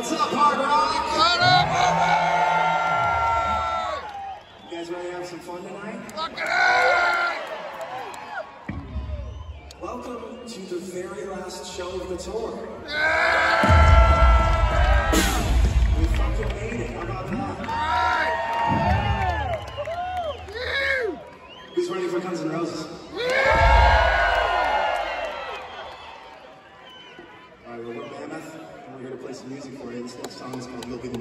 What's up, Hard Rock? Shut up, You guys ready to have some fun tonight? Welcome to the very last show of the tour. We fucking made it. How about that? Who's ready for Guns N' Roses? Yeah! music for it. This song is called You'll Be the